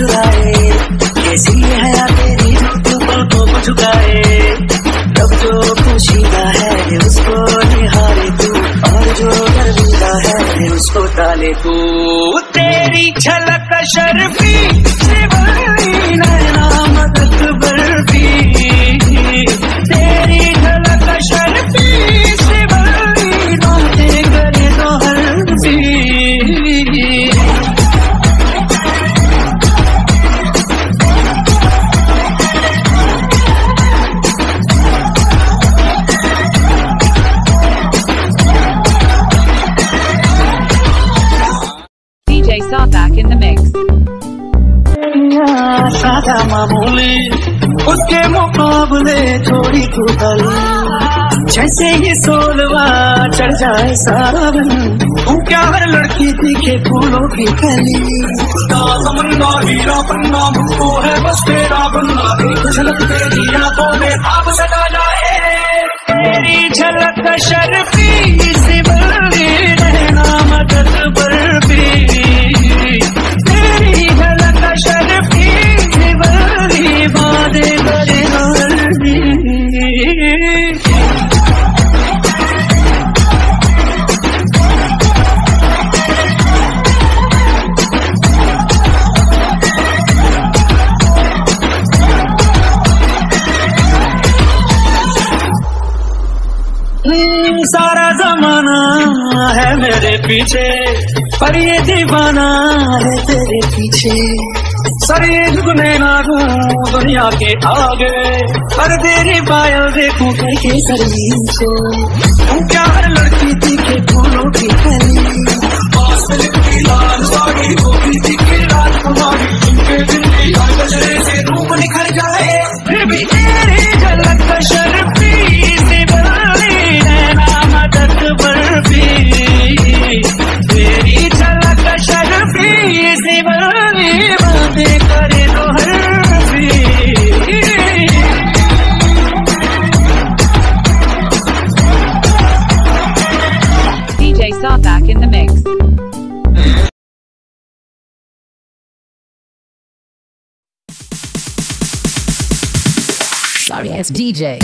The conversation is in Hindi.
चुराए कैसी है तेरी जो तू पलकों को झुकाए तब जो खुशीदा है उसको निहारे तू। और जो गर्विदा है उसको डाले तू। तेरी झलक शर्फी DJ Sarthak in the mix. सादा मामूली, उसके मुकाबले थोड़ी तू जैसे ये सोलवा चढ़ जाए तू क्या हर लड़की दिखे फूलों की कली तमन्ना है बस तेरा बनना एक झलक जमाना है मेरे पीछे, पर ये दीवाना है तेरे पीछे। सर ये झुकने ना दूँ दुनिया के आगे, पर तेरे पायल देखूँ के सर को तू क्या लड़की दिखे फूलों की सी बरली बातें करे तो हरफी DJ Sarthak in the mix. Sorry, it's DJ.